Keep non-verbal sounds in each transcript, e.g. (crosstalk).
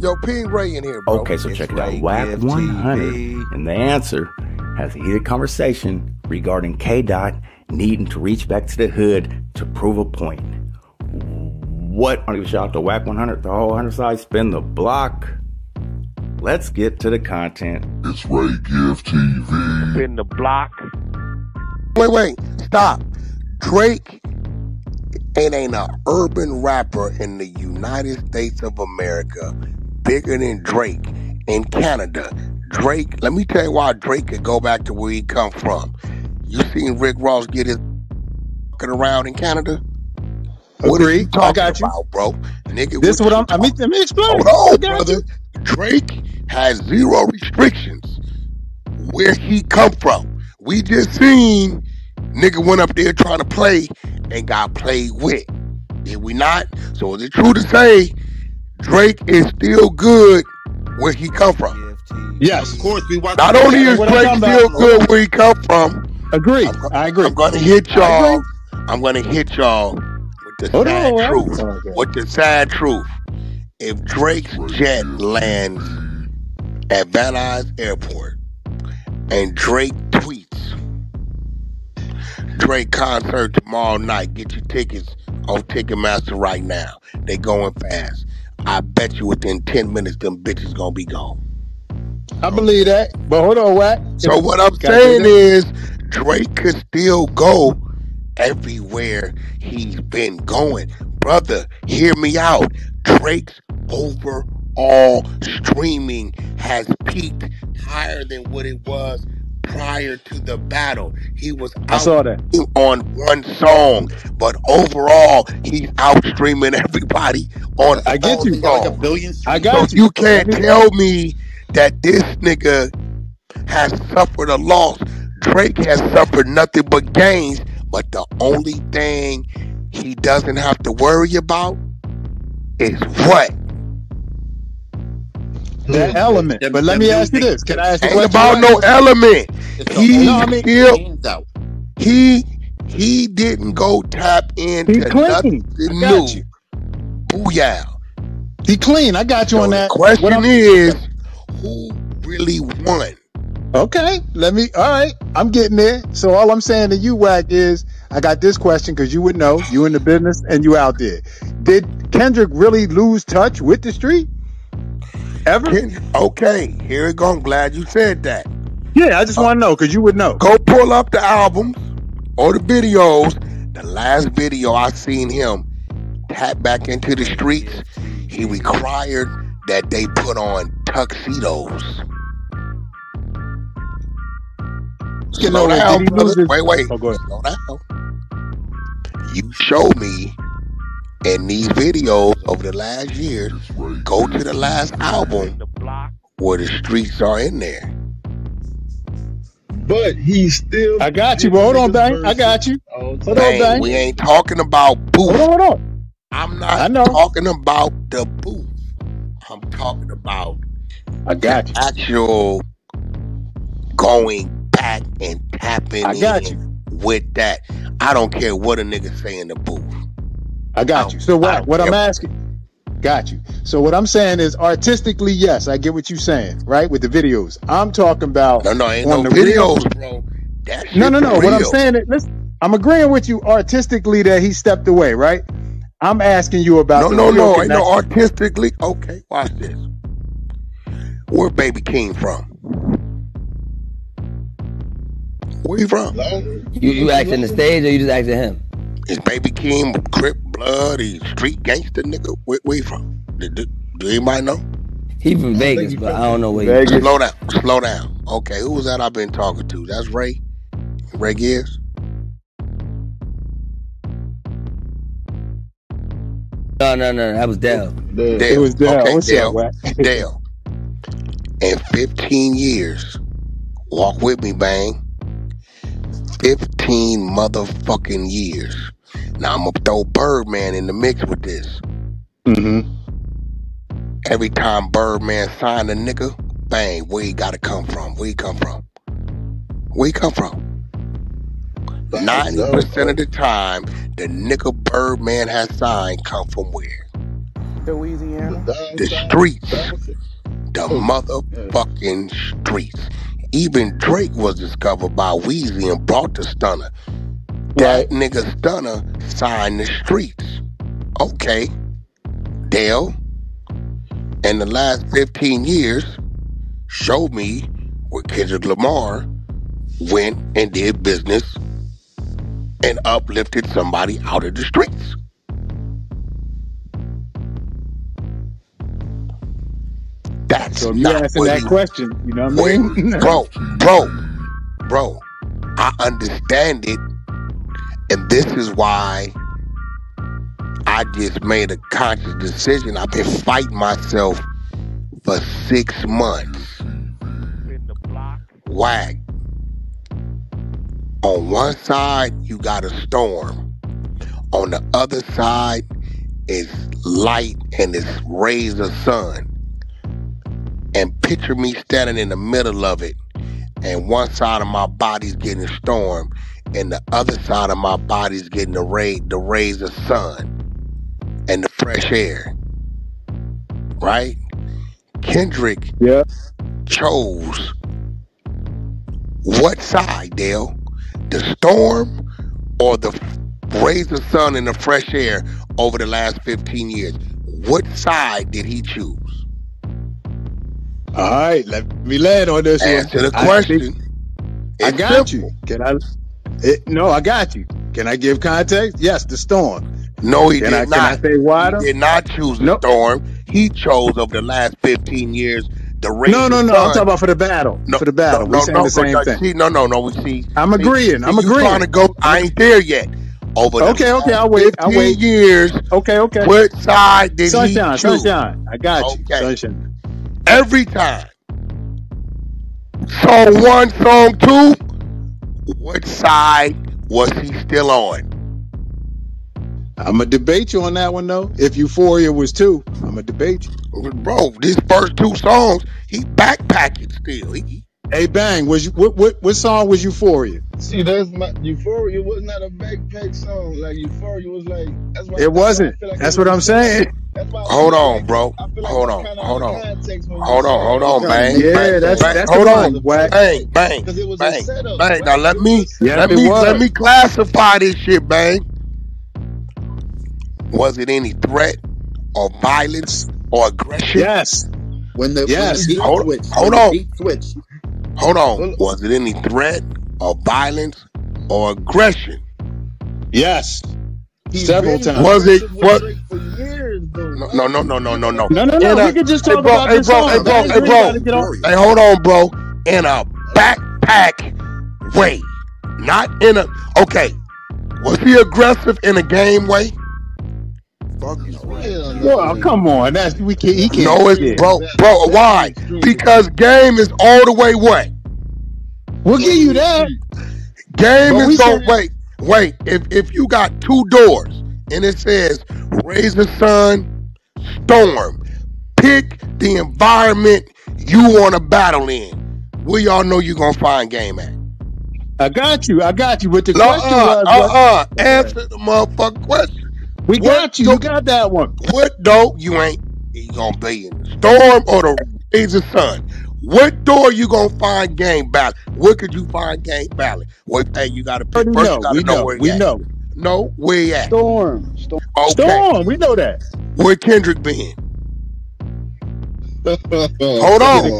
Yo, ping Ray in here, bro. Okay, so It's check it out. Ray Wack 100 and the answer has a heated conversation regarding K Dot needing to reach back to the hood to prove a point. What? I'll give a shout out to Wack 100, the whole 100 side, spin the block. Let's get to the content. It's Rae Give TV. in the block. Wait, wait, stop. Drake ain't ain't a urban rapper in the United States of America bigger than Drake in Canada. Drake, let me tell you why Drake could go back to where he come from. You seen Rick Ross get his fucking around in Canada? What are you Agreed. I talking got you. about, bro? Nigga, This is what I'm. I mean, talking- let me explain. Hold on, brother. you. Drake has zero restrictions where he come from. We just seen nigga went up there trying to play and got played with. Did we not? So is it true to say Drake is still good where he come from? Yes. Of course, we watch. Not only That's is what I'm Drake talking still about. good where he come from, Agree. I'm, go- I agree. I'm gonna hit I y'all. I'm gonna hit y'all with the Hold sad on. truth. Oh, okay. With the sad truth. If Drake's jet lands at Van Nuys Airport and Drake tweets Drake concert tomorrow night, get your tickets on Ticketmaster right now. They going fast. I bet you within 10 minutes them bitches gonna be gone. I believe that. But hold on, Wack. So what I'm saying is Drake could still go everywhere he's been going. Brother, hear me out. Drake's overall streaming has peaked higher than what it was prior to the battle. He was I saw that. on one song, but overall he's out streaming everybody on I get all you. got like a songs. billion. I streams. got So you. you can't tell me that this nigga has suffered a loss. Drake has suffered nothing but gains, but the only thing he doesn't have to worry about is what? That element. The- But let the me ask you this. Can I ask you a Ain't question? about no element. He No, I mean- still hands out. he he didn't go tap into He clean. nothing I new. got you. Booyah. He clean. I got you So on that. What question I'm- is, who really won? Okay, let me. All right, I'm getting there. So all I'm saying to you, Wack, is I got this question because you would know you in the business and you out there. Did Kendrick really lose touch with the street? Ever? Okay, here it go. I'm glad you said that. Yeah, I just uh, want to know because you would know. Go pull up the albums or the videos. The last video I seen him tap back into the streets, he required that they put on tuxedos. Slow down, brother. Wait, wait. Oh, go ahead. Slow down. You show me in these videos over the last year, go to the last album where the streets are in there. But he's still. I got you, but hold on, bang. I got you. All Hold on, Bang, bang. we ain't talking about booth. Hold on, hold on. I'm I not know. talking about the booth. I'm talking about I got you. actual going back and tapping I got in with that. I don't care what a nigga say in the booth. I got you. So what? don't What I'm care. asking, got you. So what I'm saying is, artistically, yes, I get what you're saying, right? With the videos, I'm talking about. No, no, ain't On no the real- videos, bro. That No, no, no. for What I'm saying is, listen, I'm agreeing with you artistically that he stepped away, right? I'm asking you about. No, the no, no. Ain't no artistically. Okay, watch this. Where Baby Keem from? Where you from? You you asking the stage or you just acting him? Is Baby Keem Crip Blood? He street gangster nigga? Where, where he from? Do, do, do anybody know? He from Vegas, but from I don't know where. He, Vegas. Slow down. Slow down. Okay, who was that I've been talking to? That's Ray? Ray Gears? no, no, no, that was Dell. The, Dale. It was Dale. Okay, What's Dale. up, (laughs) Wack? Dale. In 15 years, walk with me, bang. 15 motherfucking years. Now I'm gonna throw Birdman in the mix with this. Mm-hmm. Every time Birdman signed a nigga, bang, where he gotta come from? Where he come from? Where he come from? Ninety percent of the time, the nigga Birdman has signed come from where? Louisiana? The streets. The motherfucking streets. Even Drake was discovered by Weezy and brought the Stunna. That nigga Stunna signed the streets. Okay. Dale, in the last 15 years, show me where Kendrick Lamar went and did business and uplifted somebody out of the streets. That's So not asking that he question, you know what I mean? bro, bro, bro. I understand it, and this is why I just made a conscious decision. I've been fighting myself for six months. Wack. On one side, you got a storm. On the other side, it's light and it's rays of sun. And picture me standing in the middle of it and one side of my body's getting a storm, and the other side of my body's getting the ray, the rays of sun and the fresh air. Right? Kendrick Yeah. chose what side, Dale? The storm or the rays of sun and the fresh air over the last 15 years? What side did he choose? All right, let me land on this one. Answer the I question. think- I got simple. you. Can I? It, no, I got you. Can I give context? Yes, the storm. No, he Can did I? not. Can I say why? He did not choose the Nope. storm. He chose over the last 15 years the race. No, no, no. I'm talking about for the battle. no, for the battle. No, We're saying no, the same no, thing. See, no, no, no. We see. I'm agreeing. see, I'm agreeing. trying to go? I ain't there yet. Over Okay, okay, I'll wait, I'll wait. years, Okay, okay. what side did sunshine, he choose? sunshine. I got you. Okay. Sunshine. Every time. Song one, song two. What side was he still on? I'm gonna debate you on that one though. If Euphoria was two, I'm gonna debate you. Bro, these first two songs, he backpacking still. He, Hey, bang. Was you what? What? What song was Euphoria? See, that's my Euphoria was not a backpack song. Like Euphoria was like that's why It wasn't. I like That's it what was I'm saying. That's why I Hold on, like- bro. Like Hold on, hold on. of context when you Hold on, hold on, bang. Yeah, bang, that's- bang. that's hold on, point, Wack. bang, bang, it was a bang, setup, bang. right? Now let me was a Yes, let me was. let me classify this shit, bang. Was it any threat or violence or aggression? Yes. When the, Yes. when the beat Hold- switched. hold when on. The beat switched. Hold on. Was it any threat or violence or aggression? Yes. He's Several been times. Was it- what- years, though. No, no, no, no, no, no, no. No, no, In no. a- could just hey, bro, about hey, this bro, song. hey, bro, hey, we bro. gotta Hey, hold on, bro. In a backpack way, not in a. Okay, was he aggressive in a game way? Fuck you. Hell no. Well, come on. That's we can't. He can't. No, it's yeah. bro, bro. that's Why? Because game is all the way what? We'll give you that. Game But is so said- wait, wait. If if you got two doors and it says raise the sun, storm, pick the environment you want to battle in. Where y'all know you're gonna find game at? I got you. I got you. But the Uh question uh was, uh uh. Answer the motherfucking question. We what got you. do- You got that one. What door you ain't you gonna be in? The storm or the raise the sun? What door you gonna find game battle? Where could you find game battle? What hey, you gotta pick We first. know. You gotta We know, know. where We at. know. No, where he at? Storm. Storm. Okay. Storm. We know that. Where Kendrick been? (laughs) Hold on.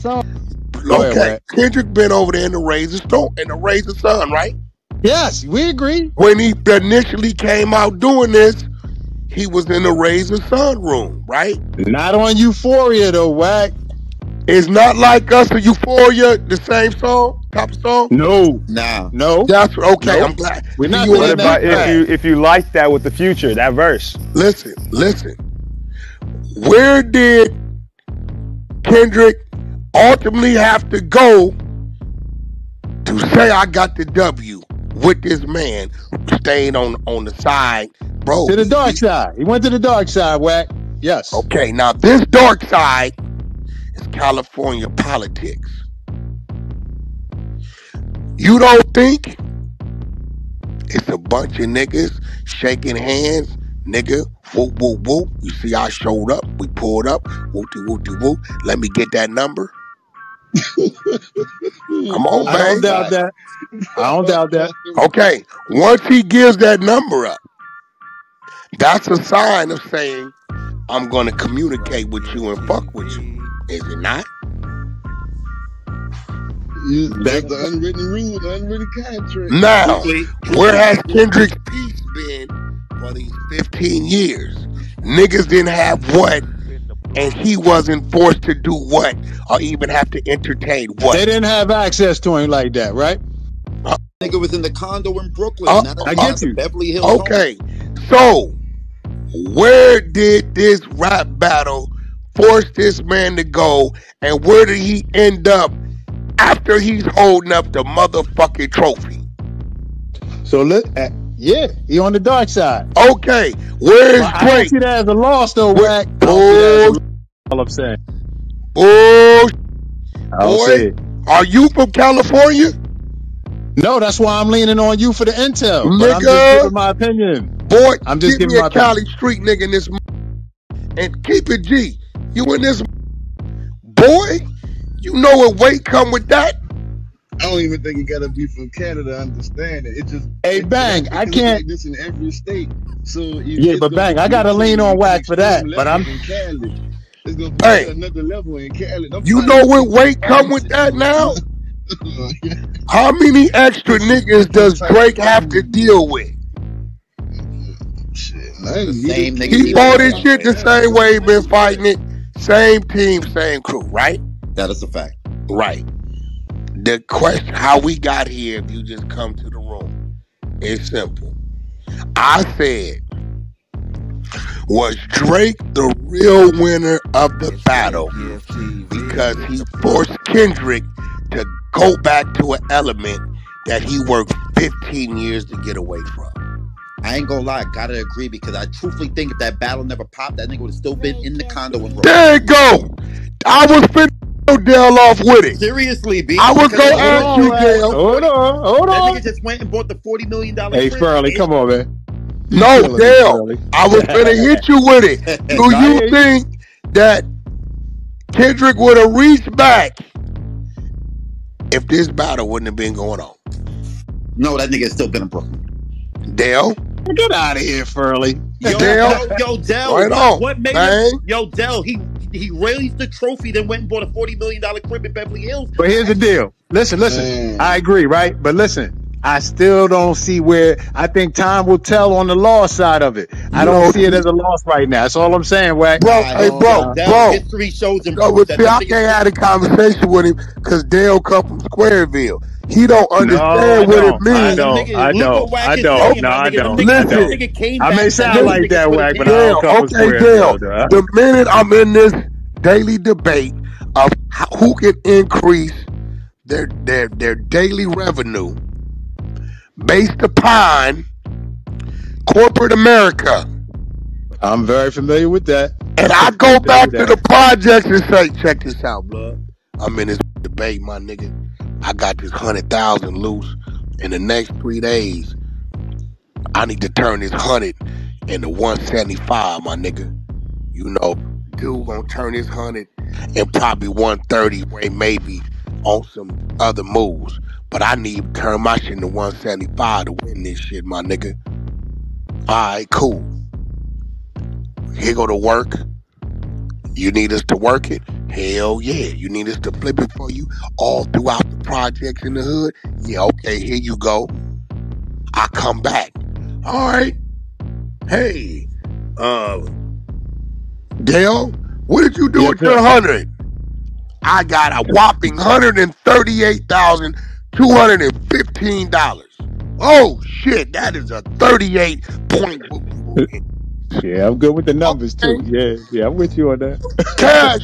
Hold on. Okay. Kendrick been over there in the Razor Storm in the Razor Sun, right? Yes, we agree. When he initially came out doing this, he was in the Razor Sun room, right? Not on Euphoria though, Wack. It's not like us or Euphoria, the same song, top song. No. Nah. No. That's okay. Nope. I'm glad. We're not You saying wanna that. be But if you if you like that with the future, that verse. Listen, listen. Where did Kendrick ultimately have to go to say I got the W with this man stayed on on the side, bro? To the dark side. He went to the dark side, Wack. Yes. Okay, now this dark side is California politics. You don't think it's a bunch of niggas shaking hands, nigga, Whoop, whoop, whoop. You see, I showed up. We pulled up. Whoopty, whoopty, whoop. Let me get that number. (laughs) Come on, I don't man. doubt that. I don't doubt that. Okay. Once he gives that number up, that's a sign of saying, I'm going to communicate with you and fuck with you. Is it not? You, that's the unwritten rule, the unwritten contract. Now, where has Kendrick's peace been for these 15 years? Niggas didn't have what, and he wasn't forced to do what, or even have to entertain what. They didn't have access to him like that, right? Nigga was in the condo in Brooklyn. Uh, not I get you. Beverly Hills. home. Okay, so where did this rap battle force this man to go, and where did he end up after he's holding up the motherfucking trophy? So look, at, yeah, he on the dark side. Okay, where's But I don't Drake? see that as a loss, though, Where- Wack. I don't see that as a Bull, all I'm saying. bull, Boy. are you from California? No, that's why I'm leaning on you for the intel. But I'm just giving my opinion. Boy, I'm just give me giving a my Cali street nigga in this m- and keep it G. You in this m- boy? You know what weight come with that? I don't even think you gotta be from Canada to understand it. It just Hey, it- Bang, I can't- like this in every state. So you, Yeah, but Bang, I gotta lean on Wack for that, but I'm- in Cali. It's gonna be Bang. at another level in Cali. I'm You know to- what weight come with that now? (laughs) Oh, how many extra niggas does Drake have to deal with? Shit, man, The same didn't- niggas He bought his shit the same way he been fighting it. Same team, same crew, right? That is a fact. Right. The question, how we got here, if you just come to the room, is simple. I said, was Drake the real winner of the battle because he forced Kendrick to go back to an element that he worked 15 years to get away from? I ain't gonna lie, gotta agree because I truthfully think if that battle never popped, that nigga would have still been in the condo Brooklyn. There you go. I was Dale off with it. Seriously, B. I would go gonna ask you, Wack. Dale. Hold on, hold That on. nigga just went and bought the forty million dollar. Hey, Spurley, come on, man. No, Killing Dale. Spurley. I was gonna hit you with it. (laughs) Do you you. think that Kendrick would have reached back if this battle wouldn't have been going on? No, that nigga still been in Brooklyn. Dale, Get out of here, Furley. Yo, Dale. yo, yo, Dell. Right what, on, what made man. him? Yo, Dell. He he raised the trophy, then went and bought a forty million dollar crib in Beverly Hills. But here's the deal. Listen, listen. Man. I agree, right? But listen, I still don't see where I think time will tell on the loss side of it. I don't know- see it as a loss right now. That's all I'm saying, Wack. bro, hey, bro, know. Bro. History shows him. No, but that see, I can't have a conversation with him because Dale come from Squareville. He don't understand I what it don't. I means. don't. I look don't. I is don't. No, I don't. Them I don't. nigga I may sound like that, put Wack, but down. I Dale, don't come okay, Dale. The minute I'm in this daily debate of how, who can increase their their their daily revenue based upon corporate America, I'm very familiar with that. and I go back to the projects and say, check this out, blood. I'm in this debate, my nigga. I got this hundred thousand loose. In the next three days, I need to turn this hundred into one seventy five, my nigga. You know, dude gonna turn this hundred and probably one thirty, maybe on some other moves. But I need to turn my shit into one seventy five to win this shit, my nigga. All right, cool. Here go to work. You need us to work it? Hell yeah. You need us to flip it for you all throughout the projects in the hood? Yeah, okay, here you go. I come back. All right. Hey, uh, Dale, what did you do with your hundred? I got a whopping hundred and thirty-eight thousand two hundred and fifteen dollars. Oh shit, that is a thirty-eight point. (laughs) Yeah, I'm good with the numbers too. Yeah, yeah, I'm with you on that. (laughs) Cash,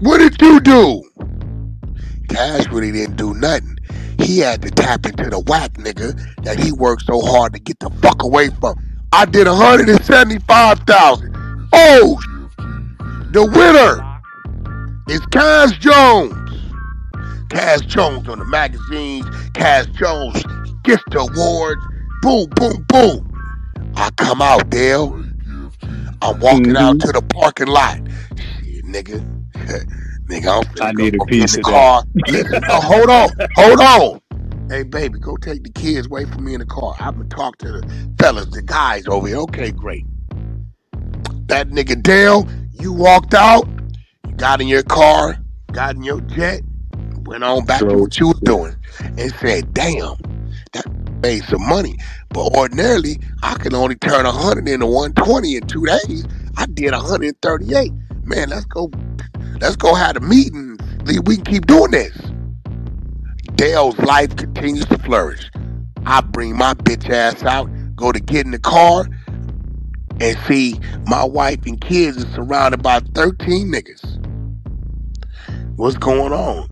what did you do? Cash really didn't do nothing. He had to tap into the whack nigga that he worked so hard to get the fuck away from. I did 175,000. Oh, the winner is Cash Jones. Cash Jones on the magazines. Cash Jones gets the awards. Boom, boom, boom. I come out, Dale. I'm walking Mhm. out to the parking lot. Shit, nigga. (laughs) nigga, I'm I need a piece in of the that. car. Listen, oh, (laughs) hold on, hold on. Hey, baby, go take the kids away from me in the car. I'm gonna talk to the fellas, the guys over here. Okay, great. That nigga Dale, you walked out, you got in your car, got in your jet, went on back to what you was doing, and said, "Damn, that made some money." But ordinarily, I can only turn 100 into 120 in two days. I did 138. Man, let's go. Let's go have a meeting. We can keep doing this. Dale's life continues to flourish. I bring my bitch ass out, go to get in the car, and see my wife and kids are surrounded by 13 niggas. What's going on?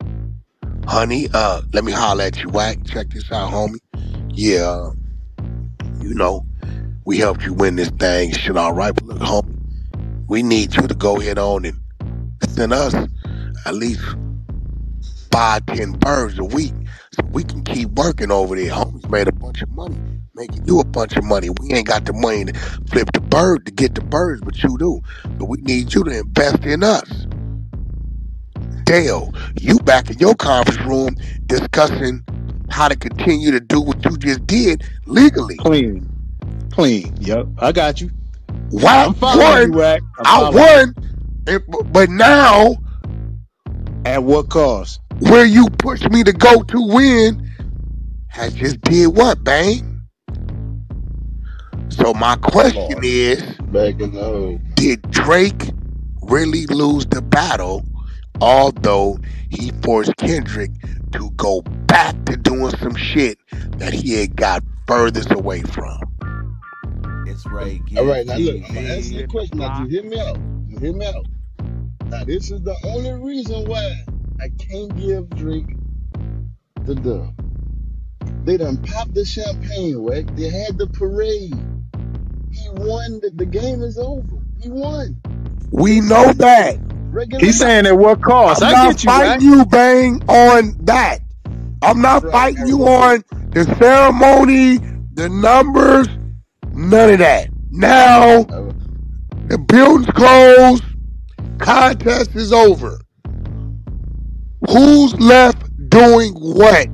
Honey, uh, let me holler at you, Wack. Check this out, homie. Yeah, you know, we helped you win this thing. Shit all right. But look, homie, we need you to go ahead on and send us at least five, ten birds a week so we can keep working over there. Homies made a bunch of money, making you a bunch of money. We ain't got the money to flip the bird to get the birds, but you do. But we need you to invest in us. Dale, you back in your conference room discussing how to continue to do what you just did legally. Clean. Clean. Yep. I got you. Wack I'm following you, won. Wack. I'm I following won. And- But now. At what cost? where you pushed me to go to win has just did what, bang? So my question Lord. is, Back in the did Drake really lose the battle, although he forced Kendrick to go back to doing some shit that he had got furthest away from? It's Ray. All right, now look, I'm gonna answer the question. Now just hear me out. Just hear me out. Now this is the only reason why I can't give Drake the dub. They done popped the champagne, right? They had the parade. He won. The, the game is over. He won. We know that. Regular He's saying at what cost? I'm I not get you, Wack. fighting you, bang, on that. I'm not Right, fighting you on the ceremony, the numbers, none of that. Now the building's closed, contest is over. Who's left doing what?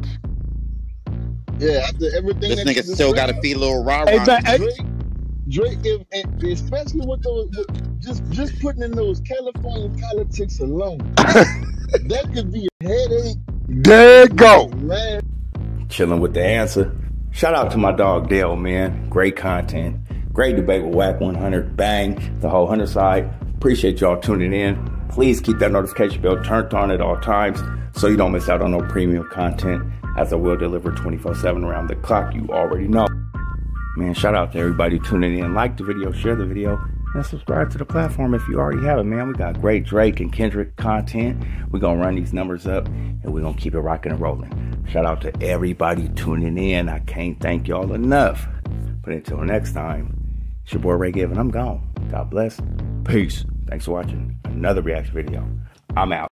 yeah, after everything This that nigga still got to described, feed a little rah rah. hey, Drake, if, especially with those, with just just putting in those California politics alone, (laughs) that could be a headache, There you go. man. Chilling with the answer. Shout out to my dog Dale, man. Great content. Great debate with Wack 100. Bang. The whole 100 side. Appreciate y'all tuning in. Please keep that notification bell turned on at all times so you don't miss out on no premium content as I will deliver 24 7 around the clock. You already know. Man, shout out to everybody tuning in. Like the video, share the video, and subscribe to the platform if you already have it, man. We got great Drake and Kendrick content. We're going to run these numbers up and we're going to keep it rocking and rolling. Shout out to everybody tuning in. I can't thank y'all enough. But until next time, it's your boy Ray Given. I'm gone. God bless. Peace. Thanks for watching another reaction video. I'm out.